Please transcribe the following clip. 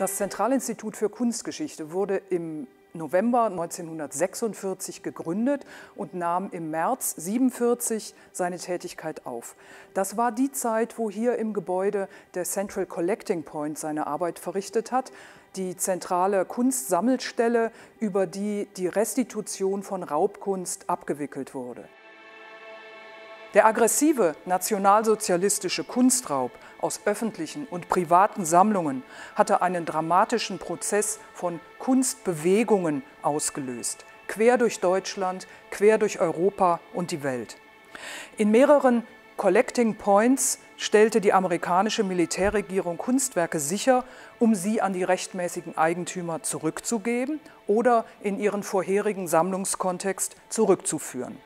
Das Zentralinstitut für Kunstgeschichte wurde im November 1946 gegründet und nahm im März 1947 seine Tätigkeit auf. Das war die Zeit, wo hier im Gebäude der Central Collecting Point seine Arbeit verrichtet hat, die zentrale Kunstsammelstelle, über die die Restitution von Raubkunst abgewickelt wurde. Der aggressive nationalsozialistische Kunstraub aus öffentlichen und privaten Sammlungen hatte einen dramatischen Prozess von Kunstbewegungen ausgelöst, quer durch Deutschland, quer durch Europa und die Welt. In mehreren Collecting Points stellte die amerikanische Militärregierung Kunstwerke sicher, um sie an die rechtmäßigen Eigentümer zurückzugeben oder in ihren vorherigen Sammlungskontext zurückzuführen.